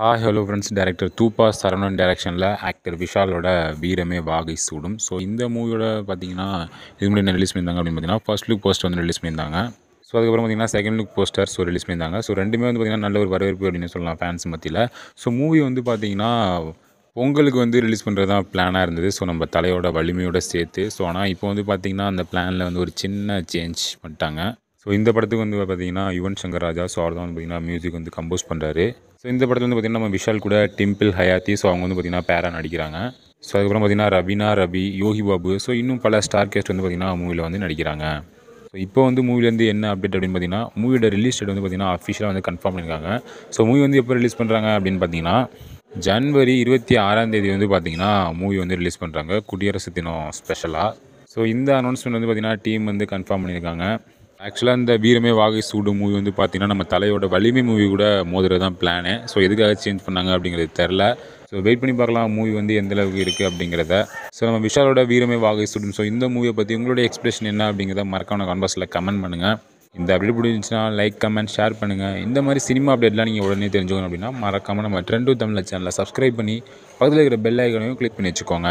Hi hello friends director Thupa Saravanan டேரக்ஷனில் actor விஷாலோட Veerame Vaagai Soodum. So இந்த மூவியோட பார்த்தீங்கன்னா இது முன்னாடி ரிலீஸ் பண்ணியிருந்தாங்க அப்படின்னு பார்த்தீங்கன்னா ஃபர்ஸ்ட் லுக் போஸ்டர் வந்து ரிலீஸ் பண்ணியிருந்தாங்க. ஸோ அதுக்கப்புறம் பார்த்தீங்கன்னா second look poster so release பண்ணியிருந்தாங்க. ஸோ ரெண்டுமே வந்து பார்த்தீங்கன்னா நல்ல ஒரு வரவேற்பு அப்படின்னு சொல்லலாம் ஃபேன்ஸ் மத்தியில். ஸோ மூவி வந்து பார்த்தீங்கன்னா பொங்கலுக்கு வந்து ரிலீஸ் பண்ணுறது தான் பிளானாக இருந்தது. ஸோ நம்ம தலையோட வலிமையோட சேர்த்து. ஸோ ஆனால் இப்போ வந்து பார்த்திங்கன்னா அந்த பிளானில் வந்து ஒரு சின்ன சேஞ்ச் பண்ணிட்டாங்க. ஸோ இந்த படத்துக்கு வந்து பார்த்தீங்கன்னா யுவன் சங்கர் ராஜா ஸோ அவர் தான் வந்து பார்த்திங்கன்னா மியூசிக் வந்து கம்போஸ் பண்ணுறாரு ஸோ இந்த படத்தில் வந்து பார்த்திங்கன்னா நம்ம விஷால் கூட டிம்பிள் ஹயாத்தி ஸோ அவங்க வந்து பார்த்திங்கன்னா பேரா நடிக்கிறாங்க. ஸோ அதுக்கப்புறம் பார்த்திங்கன்னா ரவினா ரவி யோகி பாபு ஸோ இன்னும் பல ஸ்டார் கேஸ்ட் வந்து பார்த்திங்கன்னா மூவியில் வந்து நடிக்கிறாங்க. ஸோ இப்போ வந்து மூவிலேருந்து என்ன அப்டேட் அப்படின்னு பார்த்தீங்கன்னா மூவியோட ரிலீஸ் டேட் வந்து பார்த்திங்கன்னா அஃபிஷியலாக வந்து கன்ஃபார்ம் பண்ணியிருக்காங்க ஸோ மூவி வந்து எப்போ ரிலீஸ் பண்ணுறாங்க அப்படின்னு பார்த்தீங்கன்னா ஜனவரி இருபத்தி ஆறாம் தேதி வந்து பார்த்திங்கன்னா மூவி வந்து ரிலீஸ் பண்ணுறாங்க குடியரசு தினம் ஸ்பெஷலாக ஸோ இந்த அனௌன்ஸ்மெண்ட் வந்து பார்த்திங்கன்னா டீம் வந்து கன்ஃபார்ம் பண்ணியிருக்காங்க ஆக்சுவலாக இந்த வீரமே வாகை சூடு மூவி வந்து பார்த்திங்கன்னா நம்ம தலையோட வலிமை மூவி கூட மோதுறது தான் பிளானு ஸோ எதுக்காக சேஞ்ச் பண்ணாங்க அப்படிங்கிறது தெரில ஸோ வெயிட் பண்ணி பார்க்கலாம் மூவி வந்து எந்த அளவுக்கு இருக்குது அப்படிங்கிறத. ஸோ நம்ம விஷாலோட வீரமே வாகை சுடும் ஸோ இந்த மூவியை பற்றி உங்களோட எக்ஸ்பிரஷன் என்ன அப்படிங்கிறத மறக்காம கான்பாஸில் கமெண்ட் பண்ணுங்கள் இந்த அப்டேட் பிடிச்சிச்சுன்னா லைக் கமெண்ட் ஷேர் பண்ணுங்கள் இந்த மாதிரி சினிமா அப்டேட்லாம் நீங்கள் உடனே தெரிஞ்சுக்கணும் அப்படின்னா மறக்காமல் நம்ம ட்ரெண்டு தமிழ் சேனலை சப்ஸ்கிரைப் பண்ணி பக்கத்தில் இருக்கிற பெல் ஐக்கனையும் கிளிக் பண்ணி வச்சுக்கோங்க.